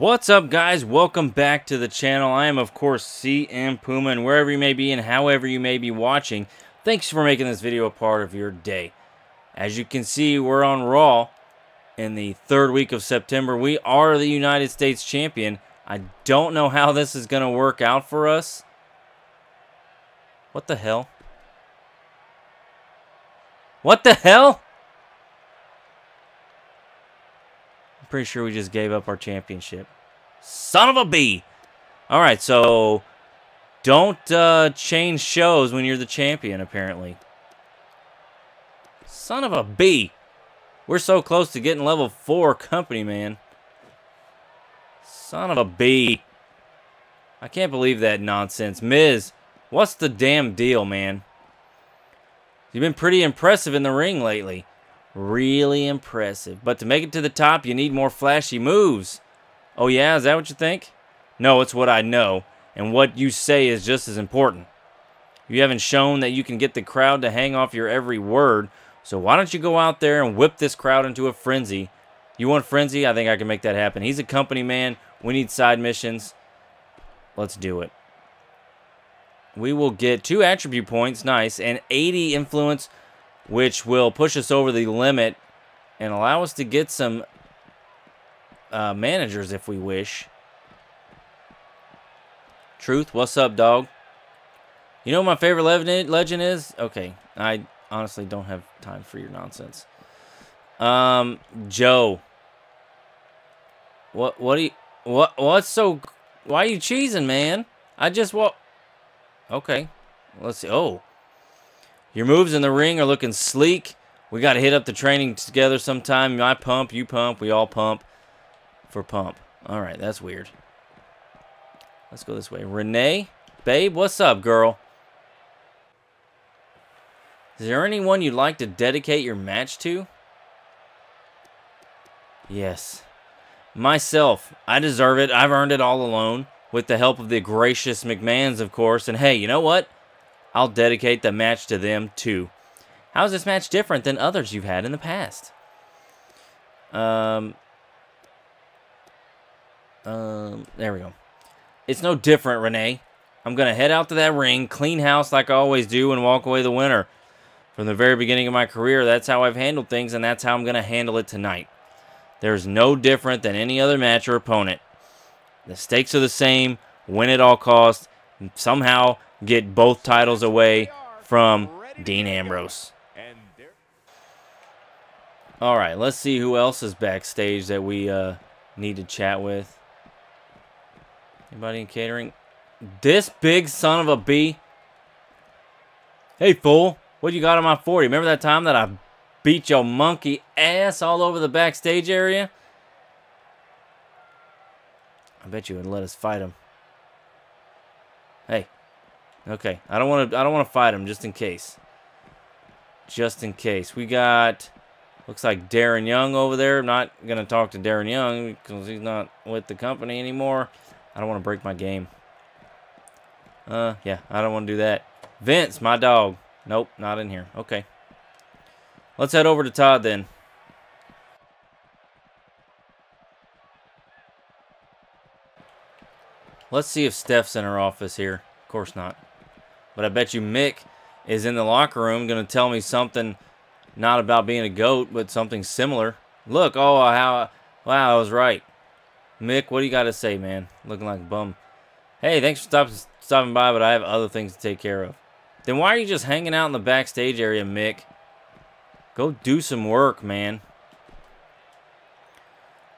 What's up, guys? Welcome back to the channel. I am, of course, CM Puma, and wherever you may be and however you may be watching, thanks for making this video a part of your day. As you can see, we're on Raw in the third week of September. We are the United States Champion. I don't know how this is going to work out for us. What the hell? What the hell? I'm pretty sure we just gave up our championship. Son of a bee! Alright, so don't uh, change shows when you're the champion, apparently. Son of a bee! We're so close to getting level 4 company, man. Son of a bee. I can't believe that nonsense. Miz, what's the damn deal, man? You've been pretty impressive in the ring lately. Really impressive. But to make it to the top, you need more flashy moves. Oh yeah, is that what you think? No, it's what I know. And what you say is just as important. You haven't shown that you can get the crowd to hang off your every word. So why don't you go out there and whip this crowd into a frenzy? You want frenzy? I think I can make that happen. He's a company man. We need side missions. Let's do it. We will get two attribute points, nice, and 80 influence, which will push us over the limit and allow us to get some uh, managers if we wish. Truth, what's up, dog? You know my favorite legend is? Okay, I honestly don't have time for your nonsense. Um, Joe. What, what do you, what, what's so, why are you cheesing, man? I just, what, okay. Let's see, oh. Your moves in the ring are looking sleek. We got to hit up the training together sometime. I pump, you pump, we all pump for pump. All right, that's weird. Let's go this way. Renee, babe, what's up, girl? Is there anyone you'd like to dedicate your match to? Yes. Myself. I deserve it. I've earned it all alone. With the help of the gracious McMahons, of course. And hey, you know what? I'll dedicate the match to them, too. How is this match different than others you've had in the past? Um, um, there we go. It's no different, Renee. I'm going to head out to that ring, clean house like I always do, and walk away the winner. From the very beginning of my career, that's how I've handled things, and that's how I'm going to handle it tonight. There's no different than any other match or opponent. The stakes are the same, win at all costs, somehow get both titles away from Dean Ambrose. All right, let's see who else is backstage that we uh, need to chat with. Anybody in catering? This big son of a b. Hey, fool. What you got on my 40? Remember that time that I beat your monkey ass all over the backstage area? I bet you would let us fight him. Hey. Okay. I don't want to I don't want to fight him just in case. Just in case. We got looks like Darren Young over there. I'm not going to talk to Darren Young because he's not with the company anymore. I don't want to break my game. Uh, yeah, I don't want to do that. Vince, my dog. Nope, not in here. Okay. Let's head over to Todd then. Let's see if Steph's in her office here. Of course not. But I bet you Mick is in the locker room going to tell me something not about being a goat, but something similar. Look, oh, how, wow, I was right. Mick, what do you got to say, man? Looking like a bum. Hey, thanks for stop, stopping by, but I have other things to take care of. Then why are you just hanging out in the backstage area, Mick? Go do some work, man.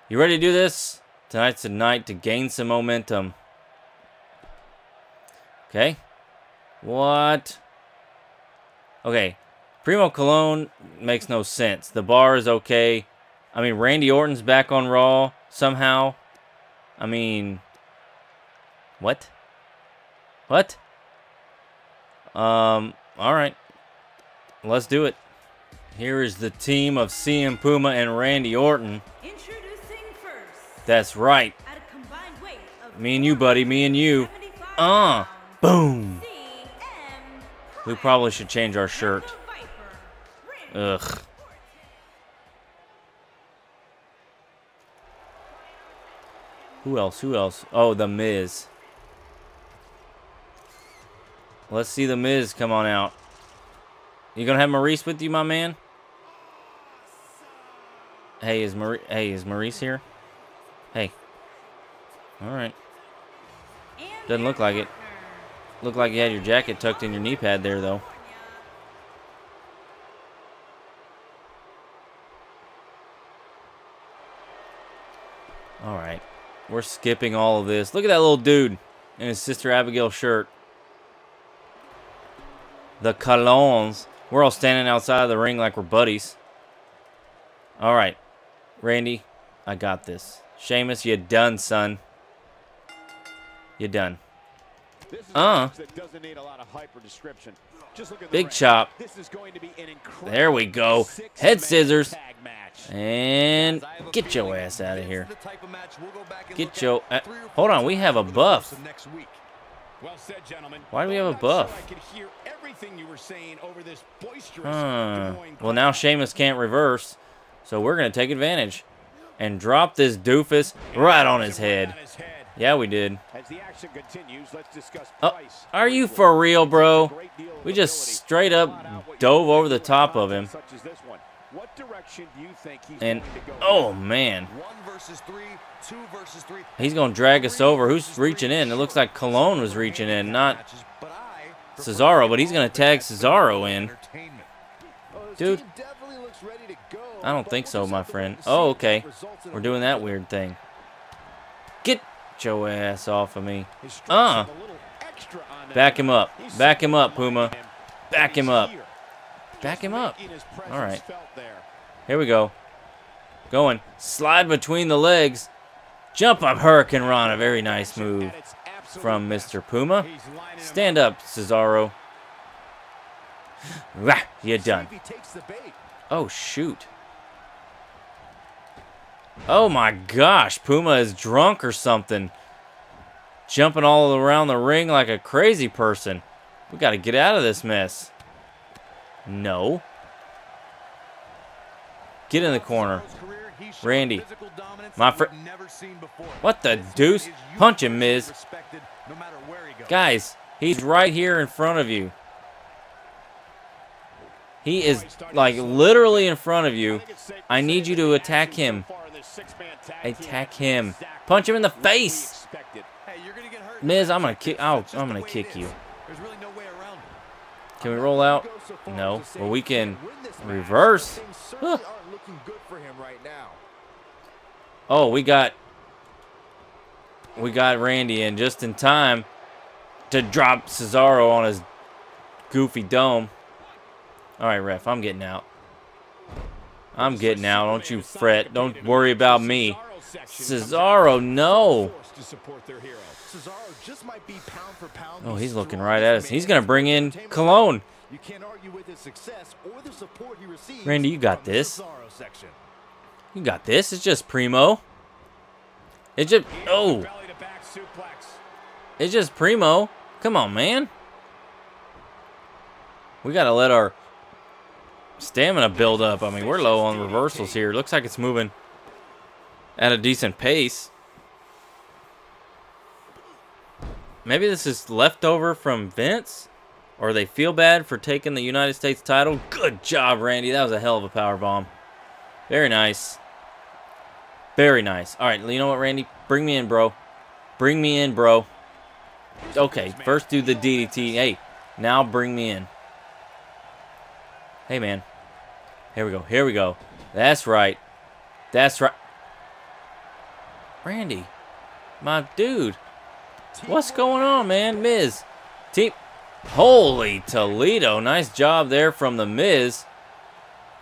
You ready to do this? Tonight's the night to gain some momentum. Okay. What? Okay. Primo Colon makes no sense. The bar is okay. I mean, Randy Orton's back on Raw somehow. I mean, what? What? Um, all right. Let's do it. Here is the team of CM Puma and Randy Orton. That's right. Me and you, buddy. Me and you. Uh, boom. We probably should change our shirt. Ugh. Who else? Who else? Oh, The Miz. Let's see The Miz come on out. You gonna have Maurice with you, my man? Hey, is Maurice? Hey, is Maurice here? Hey. All right. Doesn't look like it. Look like you had your jacket tucked in your knee pad there, though. All right. We're skipping all of this. Look at that little dude in his Sister Abigail shirt. The Colons. We're all standing outside of the ring like we're buddies. All right. Randy, I got this. Sheamus, you done, son. You done. Uh. Big chop. There we go. Head scissors. And get your ass out of here. Get your... Uh, hold on, we have a buff. Why do we have a buff? Hmm. Well, now Sheamus can't reverse, so we're going to take advantage and drop this doofus right on his head. Yeah, we did. Oh, are you for real, bro? We just straight up dove over the top of him. And, oh, man. He's going to oh, drag us over. Who's reaching in? It looks like Colon was reaching in, not Cesaro, but he's going to tag Cesaro in. Dude, I don't think so, my friend. Oh, okay. We're doing that weird thing. Get your ass off of me. Uh. Back him up. Back him up, Puma. Back him up. Back him up. All right. Here we go. Going. Slide between the legs. Jump up hurricanrana. A Very nice move from Mr. Puma. Stand up, Cesaro. You're done. Oh, shoot. Oh my gosh, Puma is drunk or something. Jumping all around the ring like a crazy person. We got to get out of this mess. No. Get in the corner. Randy. My friend. What the deuce? Punch him, Miz. Guys, he's right here in front of you. He is, like, literally in front of you. I need you to attack him. Attack him. Punch him in the face. Miz, I'm gonna kick. Oh, I'm gonna kick you. Can we roll out? No. Well, we can reverse. Huh. Oh, we got we got Randy in just in time to drop Cesaro on his goofy dome. All right, ref, I'm getting out. I'm getting out. Don't you fret. Don't worry about me. Cesaro, no. Oh, he's looking right at us. He's going to bring in Colon. Randy, you got this. You got this. It's just Primo. It's just... Oh. It's just Primo. Come on, man. We got to let our stamina build up. I mean, we're low on reversals here. Looks like it's moving at a decent pace. Maybe this is leftover from Vince? Or they feel bad for taking the United States title? Good job, Randy. That was a hell of a power bomb. Very nice. Very nice. All right, you know what, Randy? Bring me in, bro. Bring me in, bro. Okay, first do the DDT. Hey, now bring me in. Hey, man. Here we go. Here we go. That's right. That's right. Randy. My dude. What's going on, man? Miz. Team. Holy Toledo. Nice job there from the Miz.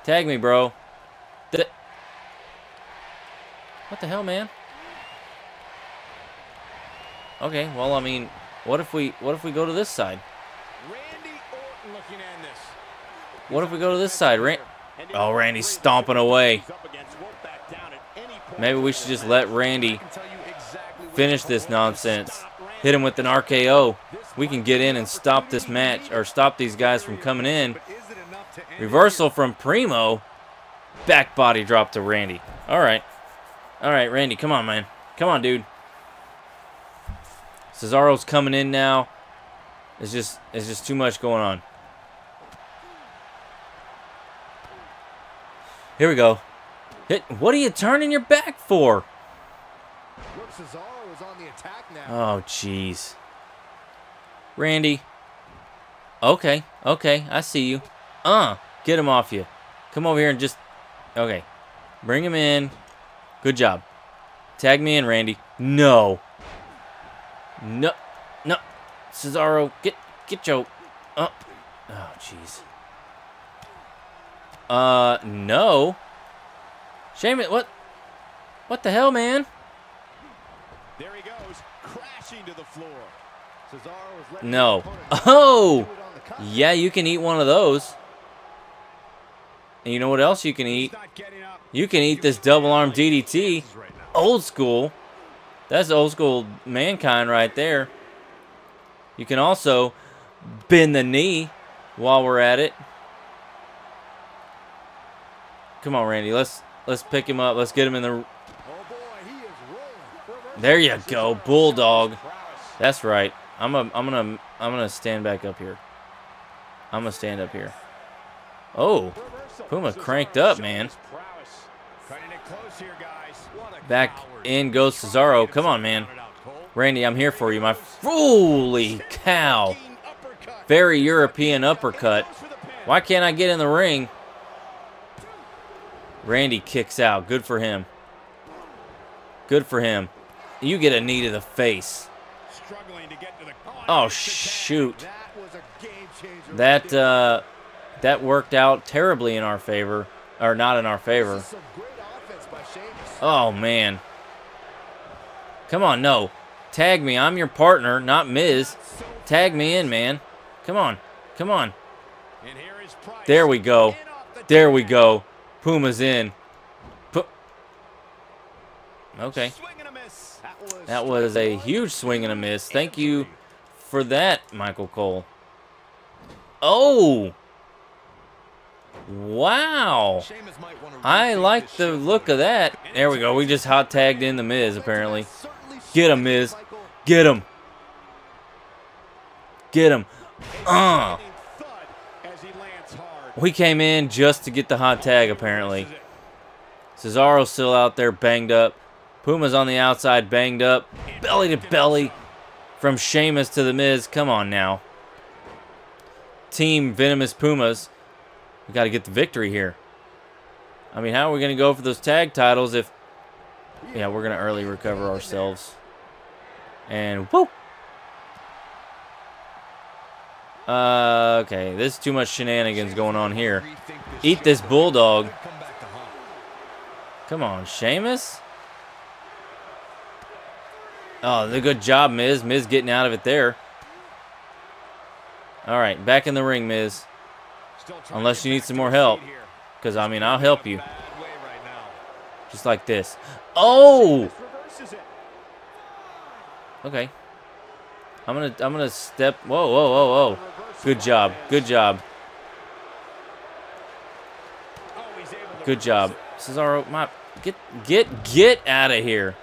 Tag me, bro. The what the hell, man? Okay, well, I mean, what if we what if we go to this side? What if we go to this side? Ran oh, Randy's stomping away. Maybe we should just let Randy finish this nonsense. Hit him with an RKO. We can get in and stop this match, or stop these guys from coming in. Reversal from Primo. Back body drop to Randy. All right. All right, Randy, come on, man. Come on, dude. Cesaro's coming in now. It's just it's just too much going on. Here we go. Hit, what are you turning your back for? Oh, jeez. Randy. Okay, okay, I see you. Uh, get him off you. Come over here and just... Okay. Bring him in. Good job. Tag me in, Randy. No. No. No. Cesaro, get get Joe. Oh. Oh, jeez. Uh, no. Shame it. What? What the hell, man? There he goes, crashing to the floor. No. Oh! Yeah, you can eat one of those. And you know what else you can eat? You can eat this double arm DDT. Old school. That's old school mankind right there. You can also bend the knee while we're at it. Come on, Randy. Let's let's pick him up. Let's get him in the. There you go, bulldog. That's right. I'm a, I'm gonna I'm gonna stand back up here. I'm gonna stand up here. Oh, Puma cranked up, man. Back in goes Cesaro. Come on, man. Randy, I'm here for you, my holy cow. Very European uppercut. Why can't I get in the ring? Randy kicks out. Good for him. Good for him. You get a knee to the face. Oh, shoot. That, uh, that worked out terribly in our favor. Or not in our favor. Oh, man. Come on, no. Tag me. I'm your partner, not Miz. Tag me in, man. Come on. Come on. There we go. There we go. Puma's in. Okay. That was a huge swing and a miss. Thank you for that, Michael Cole. Oh! Wow! I like the look of that. There we go. We just hot tagged in the Miz, apparently. Get him, Miz. Get him. Get him. Uh. We came in just to get the hot tag, apparently. Cesaro's still out there banged up. Puma's on the outside banged up. Belly to belly from Sheamus to The Miz. Come on now. Team Venomous Pumas. We got to get the victory here. I mean, how are we going to go for those tag titles if... Yeah, we're going to early recover ourselves. And whoop. Uh, okay, there's too much shenanigans going on here. Eat this bulldog. Come on, Sheamus. Oh, the good job, Miz. Miz getting out of it there. All right, back in the ring, Miz. Unless you need some more help. Because, I mean, I'll help you. Just like this. Oh! Okay. I'm gonna I'm gonna step whoa whoa whoa whoa. Good job. Good job. Good job. Cesaro, my get get get out of here.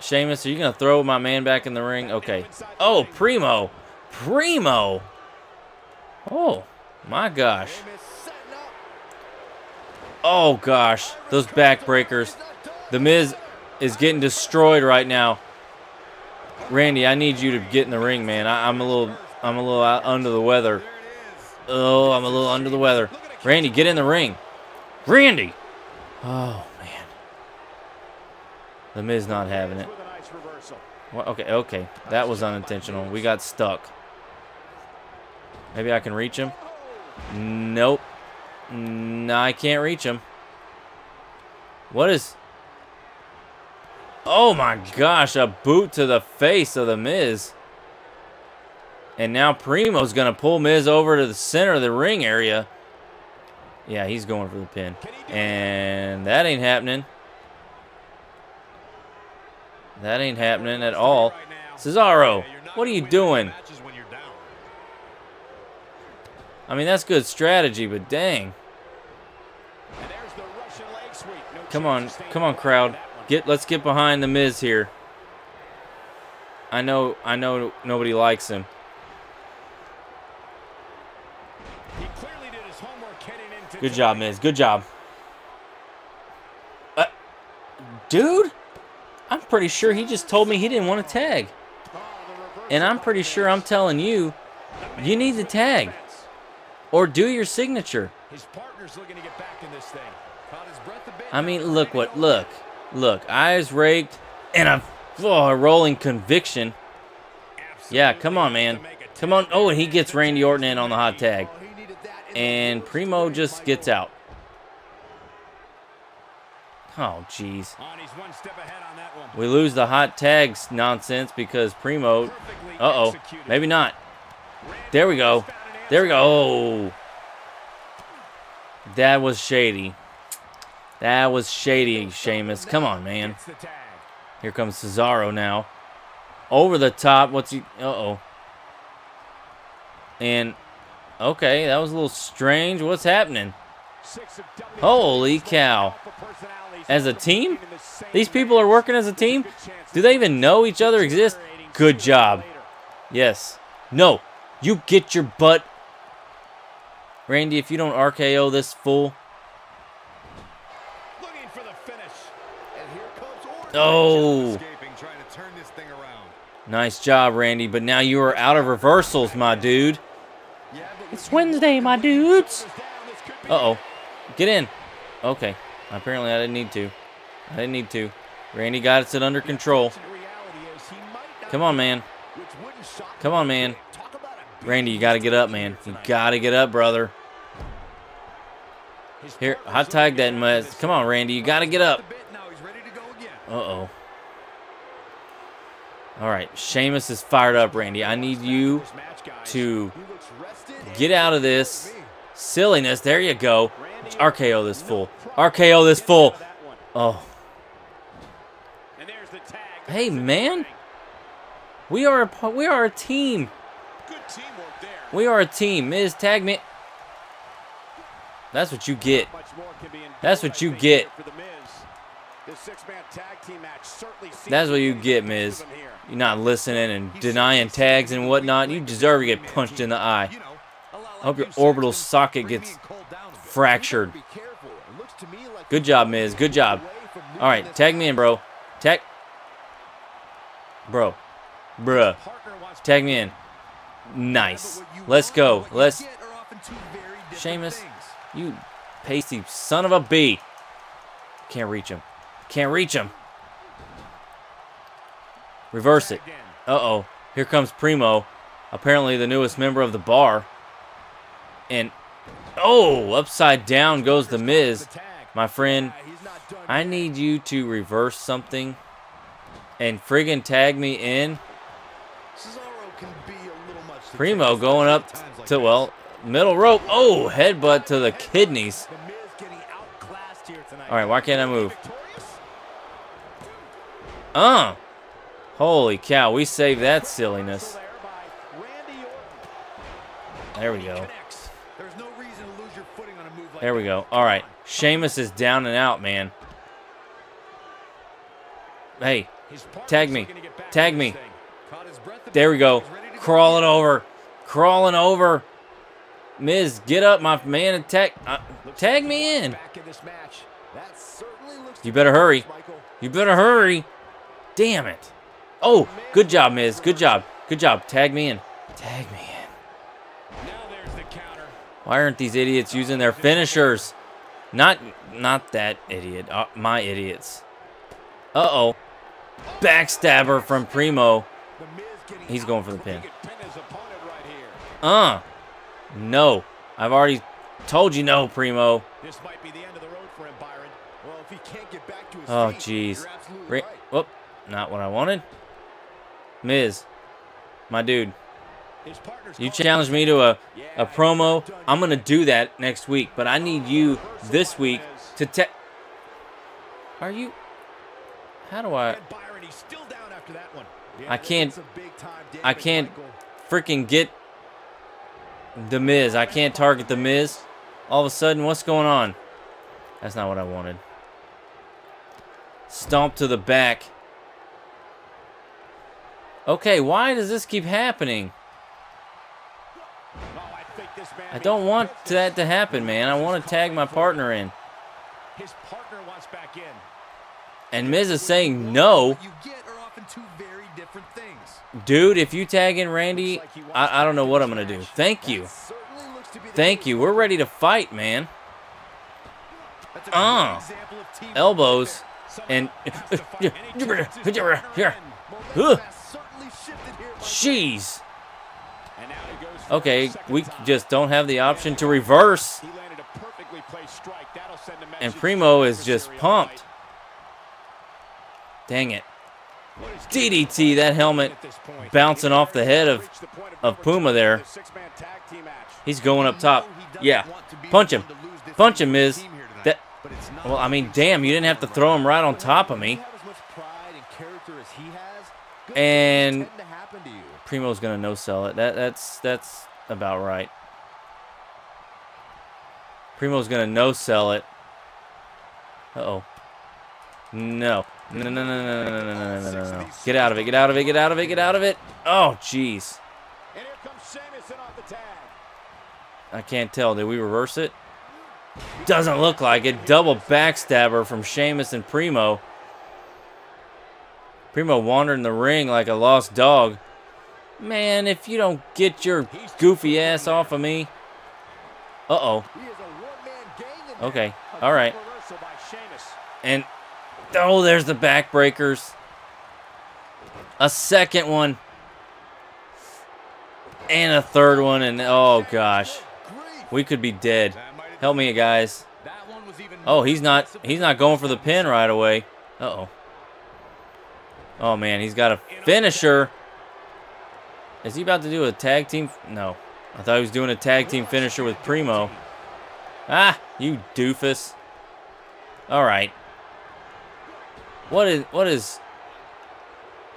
Sheamus, are you gonna throw my man back in the ring? Okay. Oh, Primo. Primo. Oh, my gosh. Oh gosh, those backbreakers. The Miz is getting destroyed right now. Randy, I need you to get in the ring, man. I, am a little, I'm a little under the weather. Oh, I'm a little under the weather. Randy, get in the ring. Randy. Oh man. The Miz not having it. What? Okay, okay. That was unintentional. We got stuck. Maybe I can reach him. Nope. No, I can't reach him. What is... Oh my gosh, a boot to the face of the Miz. And now Primo's going to pull Miz over to the center of the ring area. Yeah, he's going for the pin. And that ain't happening. That ain't happening at all. Cesaro, what are you doing? I mean, that's good strategy, but dang. Come on, come on, crowd. Get let's get behind the Miz here. I know, I know nobody likes him. He clearly did his homework heading into Good job, Miz. Good job. Uh, dude, I'm pretty sure he just told me he didn't want to tag. And I'm pretty sure I'm telling you, you need to tag. Or do your signature. His partner's looking to get back in this thing. Caught his breath a bit. I mean, look what, look. Look, eyes raked and a, oh, rolling conviction. Yeah, come on, man. Come on. Oh, and he gets Randy Orton in on the hot tag. And Primo just gets out. Oh, jeez. We lose the hot tags nonsense because Primo. Uh-oh. Maybe not. There we go. There we go. Oh. That was shady. That was shady, Sheamus. Come on, man. Gets the tag. Here comes Cesaro now. Over the top. What's he? Uh-oh. And, okay, that was a little strange. What's happening? Six of WWE Holy cow. As a team? in the same These people are working as a team? Do they even know each other exist? Good job. Yes. No. You get your butt. Randy, if you don't RKO this fool. Looking for the finish. And here comes Orton. Oh. Escaping, trying to turn this thing around. Nice job, Randy. But now you are out of reversals, my dude. Yeah, It's Wednesday, my dudes. Down, this could be Uh-oh. Get in. Okay. Apparently I didn't need to. I didn't need to. Randy got it under control. The reality is he might not Come on, man. which wouldn't shock Come on, man. Talk about a Randy, you got to get up, man. You got to get up, brother. Here, partner's hot tag that mess. Come on, Randy. You got to get up. a bit now. He's ready to go again. Uh-oh. All right. Sheamus is fired up, Randy. I need you to get out of this silliness. There you go. RKO this fool. RKO this fool. Oh. Hey, man. We are a, we are a team. We are a team. Miz, tag me. That's what you get. That's what you get. That's what you get, Miz. You're not listening and denying tags and whatnot. You deserve to get punched in the eye. You know, a lot I hope your orbital socket gets me and Cole down a bit. fractured. Be careful. It looks to me like Good job, Miz. Good job. away from moving All right, tag me in, bro. Tag. Bro. Bruh. Tag me in. Nice. but what you Let's go. and what you Let's. get are often two very different Sheamus. You pasty son of a bee. Can't reach him. Can't reach him. Reverse it. Uh-oh. Here comes Primo. Apparently the newest member of the bar. And, oh, upside down goes the Miz. My friend, I need you to reverse something and friggin' tag me in. Primo going up to, well, middle rope. Oh, headbutt to the kidneys. All right, why can't I move? Uh. Holy cow, we saved that silliness. There by Randy Orton. There we go. Connects. There's no reason to lose your footing on a move like There we go. All right. Sheamus is down and out, man. Hey, Tag me. looking to get back Tag me. this thing. Caught his breath a there we go. He's ready to go Crawling over. Crawling over. Miz, get up, my man, and tag, uh, tag me in. Back in this match. That certainly looks You better hurry. You better hurry. Damn it. Oh, good job, Miz. Good job. Good job. Tag me in. Tag me in. Now there's the counter. Why aren't these idiots using their finishers? Not, not that idiot. Uh, my idiots. Uh-oh. Backstabber from Primo. The Miz getting He's going for the pin. He could pin his opponent right here. Uh. No. I've already told you no, Primo. This might be the end of the road for him, Byron. Well, if he can't get back to his Oh, jeez. right. Not what I wanted. Miz. My dude. You challenged me to a, a promo. I'm going to do that next week, but I need you this week to te- Are you... How do I... Byron, he's still down after that one. I can't... That's a big time I can't freaking get The Miz. I can't target The Miz. All of a sudden, what's going on? That's not what I wanted. Stomp to the back. Okay, why does this keep happening? I think this man I don't want that to happen, man. I want to tag my partner in. His partner wants back in. And Miz is saying no. What you get are often two very different things. Dude, if you tag in Randy, I, I don't know what I'm going to do. Thank you. Certainly looks to be the Thank you. We're ready to fight, man. That's a great Uh, elbows. And Jeez. Okay, we just don't have the option to reverse. And Primo is just pumped. Dang it. DDT, that helmet bouncing off the head of, of Puma there. He's going up top. Yeah, punch him. Punch him, Miz. That, well, I mean, damn, you didn't have to throw him right on top of me. And Primo's gonna no sell it. That that's that's about right. Primo's gonna no sell it. Uh oh. No. No no no no no no no no no no no. Get out of it, get out of it, get out of it, get out of it. Oh jeez. And here comes Sheamus in the tag. I can't tell. Did we reverse it? Doesn't look like it. Double backstabber from Sheamus and Primo. Primo wandering the ring like a lost dog. Man, if you don't get your goofy ass off of me. Uh-oh. Okay. All right. And, oh, there's the backbreakers. A second one. And a third one. And, oh, gosh. We could be dead. Help me, guys. Oh, he's not he's not going for the pin right away. Uh-oh. Oh man, he's got a finisher. Is he about to do a tag team? No. I thought he was doing a tag team finisher with Primo. Ah, you doofus. All right. What is what is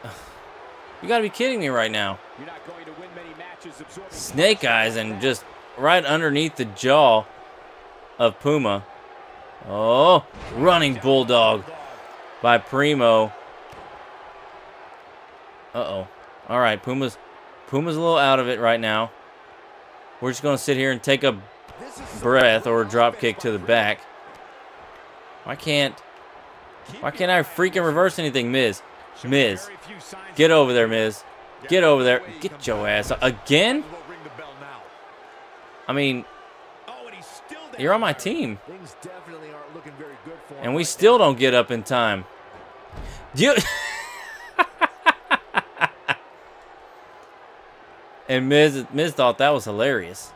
You got to be kidding me right now. You're not going to win many matches Snake eyes and just right underneath the jaw of Puma. Oh, running bulldog by Primo. Uh-oh. All right, Puma's Puma's a little out of it right now. We're just going to sit here and take a breath or a drop kick to the back. Why can't Why can't I freaking reverse anything, Miz? Miz, Very few signs get over there, Miz. Get over there. Get your ass again? Will ring the bell now. I mean, and he's still down. you're on my team. Things definitely aren't looking very good for him. And we still don't get up in time. Do You And Miz Miz thought that was hilarious.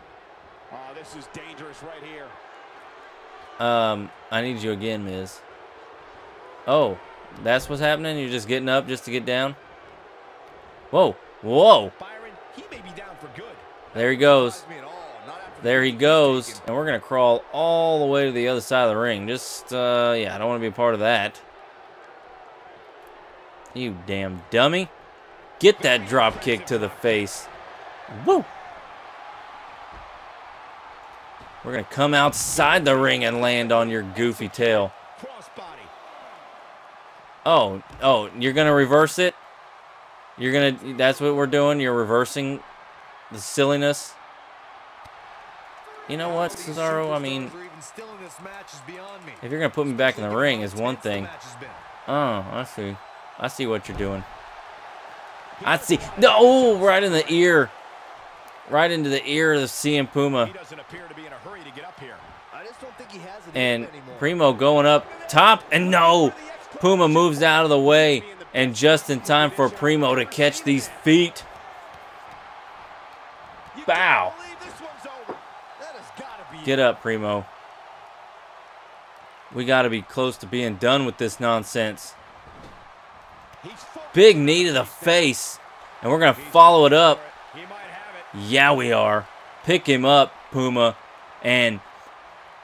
Oh, this is dangerous right here. Um, I need you again, Miz. Oh, that's what's happening? You're just getting up just to get down? Whoa. Whoa. Byron, he may be down for good. There he goes. Surprised me at all, not after There he goes. And we're going to crawl all the way to the other side of the ring. Just, uh, yeah, I don't want to be a part of that. You damn dummy. Get that drop kick to the face. Woo! We're going to come outside the ring and land on your goofy tail. Crossbody. Oh, oh, you're going to reverse it? You're going to, that's what we're doing? You're reversing the silliness? You know what, Cesaro? I mean, are even still in this match is beyond me. if you're going to put me back in the ring is one thing. match has been. Oh, I see. I see what you're doing. I see. No, oh, right in the ear. Right into the ear of the CM Puma. He doesn't appear to be in a hurry to get up here. I just don't think he has it And. Primo going up top. And no. Puma moves out of the way. And just in time for Primo to catch these feet. You Bow. can't believe this one's over. That has got to be Get up, Primo. We got to be close to being done with this nonsense. Big knee to the face. And we're going to follow it up. He might have it. Yeah, we are. Pick him up, Puma, and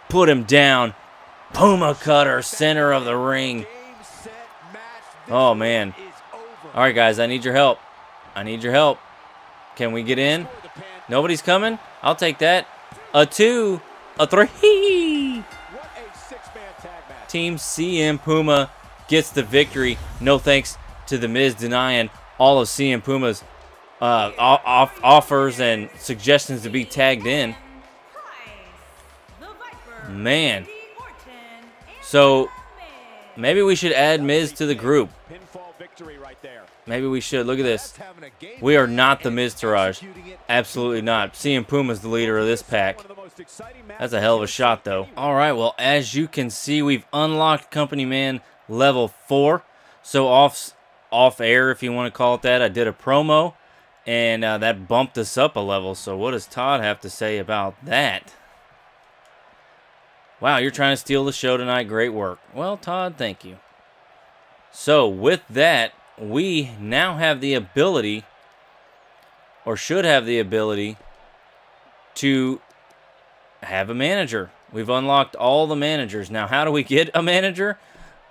put him down. Puma cutter, center of the ring. Oh, man. All right, guys, I need your help. I need your help. Can we get in? Nobody's coming? I'll take that. A two, a three. Team CM Puma gets the victory. No thanks to The Miz denying all of CM Puma's uh, off offers and suggestions to be tagged in. Man. So, maybe we should add Miz to the group. Maybe we should. Look at this. We are not the Miztourage. Absolutely not. CM Puma's the leader of this pack. That's a hell of a shot, though. All right, well, as you can see, we've unlocked Company Man level 4. So off, off air, if you want to call it that, I did a promo, and uh, that bumped us up a level. So what does Todd have to say about that? Wow, you're trying to steal the show tonight. Great work. Well, Todd, thank you. So with that, we now have the ability, or should have the ability, to have a manager. We've unlocked all the managers. Now, how do we get a manager?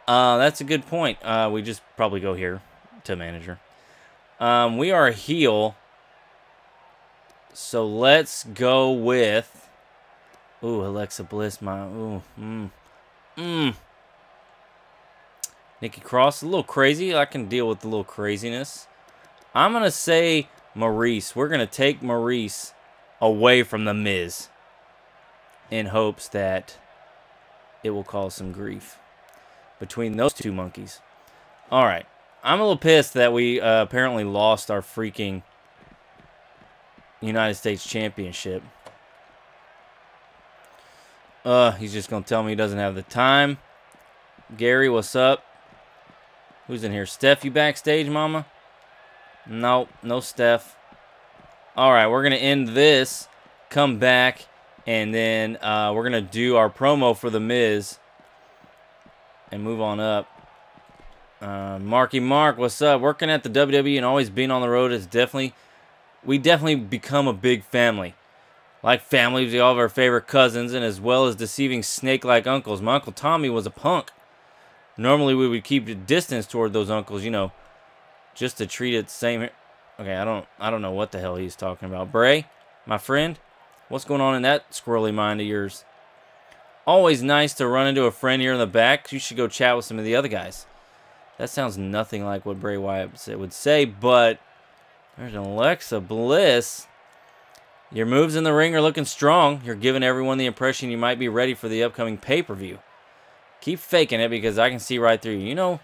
Uh, that's a good point. Uh, we just probably go here to manager. Um, we are a heel. So let's go with... Ooh, Alexa Bliss. My, ooh, mmm. Mmm. Nikki Cross, a little crazy. I can deal with the little craziness. I'm going to say Maurice. We're going to take Maurice away from The Miz in hopes that it will cause some grief between those two monkeys. All right. I'm a little pissed that we uh, apparently lost our freaking United States Championship. Uh, he's just going to tell me he doesn't have the time. Gary, what's up? Who's in here? Steph, you backstage, mama? Nope, no Steph. All right, we're going to end this, come back, and then uh, we're going to do our promo for The Miz and move on up. Uh, Marky Mark, what's up? Working at the WWE and always being on the road is definitely, we definitely become a big family. Like families, we all have our favorite cousins, and as well as deceiving snake-like uncles. My Uncle Tommy was a punk. Normally, we would keep a distance toward those uncles, you know, just to treat it the same. Okay, I don't, I don't know what the hell he's talking about. Bray, my friend, what's going on in that squirrely mind of yours? Always nice to run into a friend here in the back. You should go chat with some of the other guys. That sounds nothing like what Bray Wyatt would say, but there's Alexa Bliss. Your moves in the ring are looking strong. You're giving everyone the impression you might be ready for the upcoming pay-per-view. Keep faking it because I can see right through you. You know,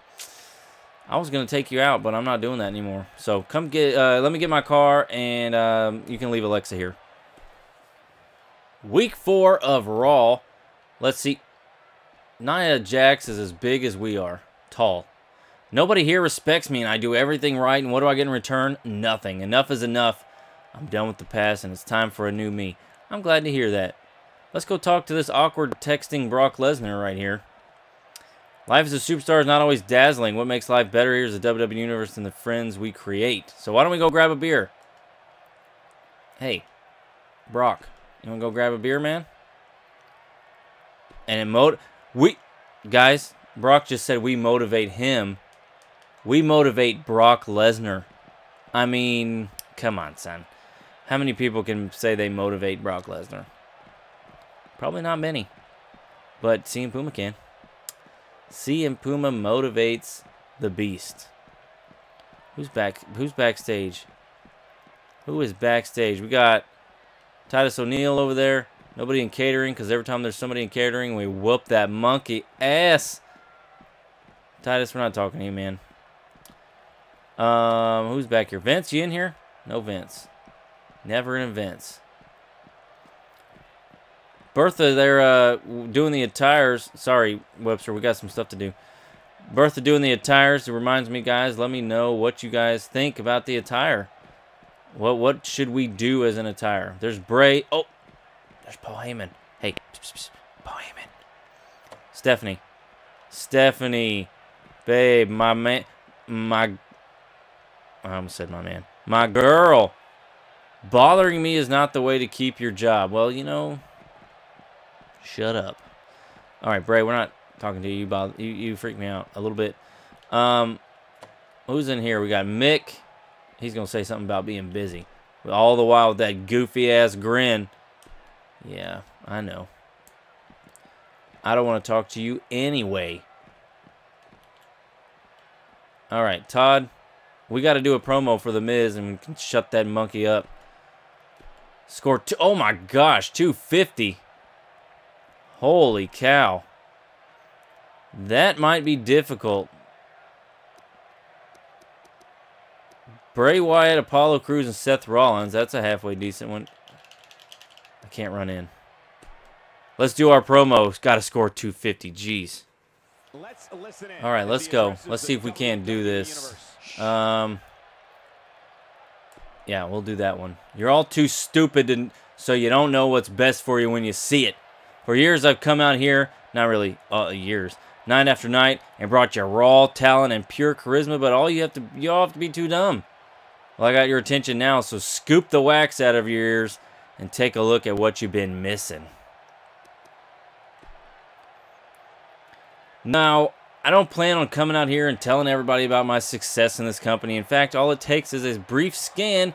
I was going to take you out, but I'm not doing that anymore. So come get, uh, let me get my car, and um, you can leave Alexa here. Week four of Raw. Let's see. Nia Jax is as big as we are. Tall. Nobody here respects me, and I do everything right, and what do I get in return? Nothing. Enough is enough. I'm done with the past, and it's time for a new me. I'm glad to hear that. Let's go talk to this awkward texting Brock Lesnar right here. Life as a superstar is not always dazzling. What makes life better here is the WWE Universe and the friends we create. So why don't we go grab a beer? Hey, Brock, you want to go grab a beer, man? And it mot we guys, Brock just said we motivate him. We motivate Brock Lesnar. I mean, come on, son. How many people can say they motivate Brock Lesnar? Probably not many. But CM Puma can. CM Puma motivates the beast. Who's back who's backstage? Who is backstage? We got Titus O'Neil over there. Nobody in catering, because every time there's somebody in catering, we whoop that monkey ass. Titus, we're not talking to you, man. Um, who's back here? Vince, you in here? No Vince. Never in Vince. Bertha, they're uh, doing the attires. Sorry, Webster, we got some stuff to do. Bertha doing the attires. It reminds me, guys, let me know what you guys think about the attire. What what should we do as an attire? There's Bray. Oh, there's Paul Heyman. Hey, Paul Heyman. Stephanie. Stephanie. Babe, my man. My. I almost said my man. My girl. Bothering me is not the way to keep your job. Well, you know. Shut up. All right, Bray, we're not talking to you. You, bother, you, you freak me out a little bit. Um, who's in here? We got Mick. He's going to say something about being busy. All the while with that goofy-ass grin. Yeah, I know. I don't want to talk to you anyway. All right, Todd. We got to do a promo for The Miz and we can shut that monkey up. Score two. Oh my gosh, 250. Holy cow. That might be difficult. Bray Wyatt, Apollo Crews, and Seth Rollins. That's a halfway decent one. I can't run in. Let's do our promo. Got to score 250. Jeez. All right, let's go. Let's see if we can't do this. Um, yeah, we'll do that one. You're all too stupid, and so you don't know what's best for you when you see it. For years, I've come out here, not really uh, years, night after night, and brought you raw talent and pure charisma. But all you have to, you all have to be too dumb. Well, I got your attention now, so scoop the wax out of your ears and take a look at what you've been missing. Now, I don't plan on coming out here and telling everybody about my success in this company. In fact, all it takes is a brief scan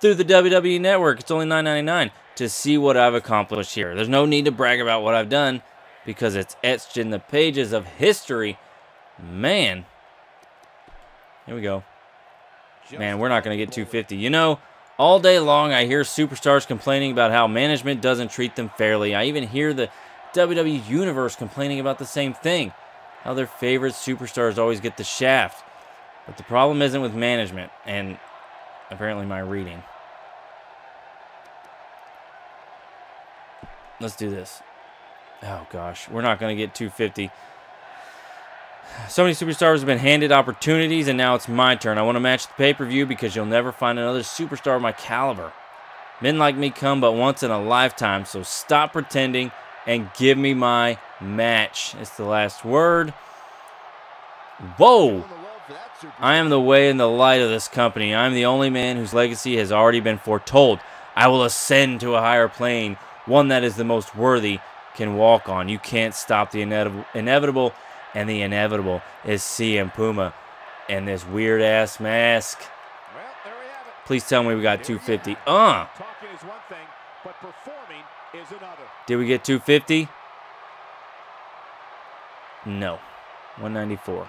through the WWE Network. It's only $9.99 to see what I've accomplished here. There's no need to brag about what I've done because it's etched in the pages of history. Man. Here we go. Man, we're not going to get 250. You know, all day long I hear superstars complaining about how management doesn't treat them fairly. I even hear the WWE Universe complaining about the same thing how their favorite superstars always get the shaft. But the problem isn't with management, and apparently my reading. Let's do this. Oh, gosh. We're not going to get 250. So many superstars have been handed opportunities, and now it's my turn. I want to match the pay-per-view because you'll never find another superstar of my caliber. Men like me come but once in a lifetime, so stop pretending and give me my match. It's the last word. Whoa! I am the way and the light of this company. I am the only man whose legacy has already been foretold. I will ascend to a higher plane, one that is the most worthy can walk on. You can't stop the inevitable, and the inevitable is CM Puma and this weird ass mask. Please tell me we got 250. Uh. Did we get 250? No. 194.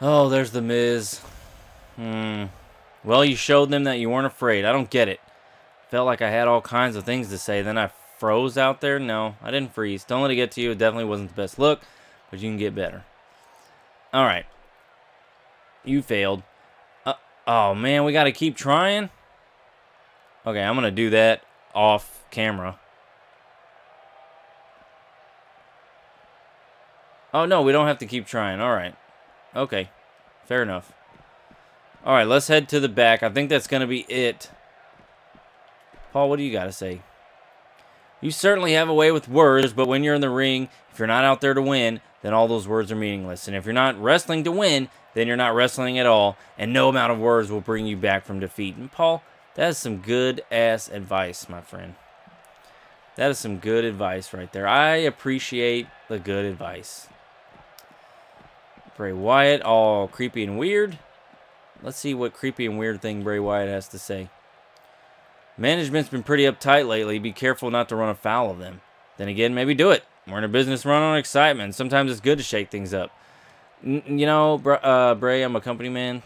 Oh, there's the Miz. Hmm. Well, you showed them that you weren't afraid. I don't get it. Felt like I had all kinds of things to say. Then I froze out there. No, I didn't freeze. Don't let it get to you. It definitely wasn't the best look, but you can get better. All right. You failed. Uh, oh, man, we got to keep trying? Okay, I'm going to do that off camera. Oh, no, we don't have to keep trying. All right. Okay. Fair enough. All right, let's head to the back. I think that's going to be it. Paul, what do you got to say? You certainly have a way with words, but when you're in the ring, if you're not out there to win, then all those words are meaningless. And if you're not wrestling to win, then you're not wrestling at all, and no amount of words will bring you back from defeat. And Paul, that is some good ass advice, my friend. That is some good advice right there. I appreciate the good advice. Bray Wyatt, all creepy and weird. Let's see what creepy and weird thing Bray Wyatt has to say. Management's been pretty uptight lately. Be careful not to run afoul of them. Then again, maybe do it. We're in a business run on excitement. Sometimes it's good to shake things up. N you know, uh, Bray, I'm a company man.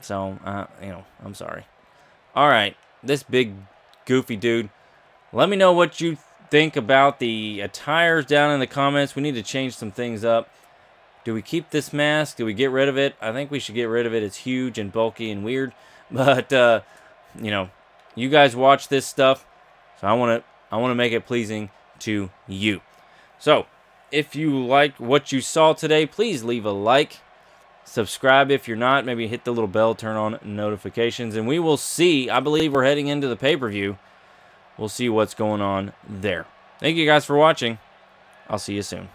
So, uh, you know, I'm sorry. All right, this big goofy dude. Let me know what you think about the attires down in the comments. We need to change some things up. Do we keep this mask? Do we get rid of it? I think we should get rid of it. It's huge and bulky and weird. But, uh, you know, you guys watch this stuff. So I want to I want to make it pleasing to you. So, if you liked what you saw today, please leave a like. Subscribe if you're not. Maybe hit the little bell, turn on notifications, and we will see. I believe we're heading into the pay-per-view. We'll see what's going on there. Thank you guys for watching. I'll see you soon.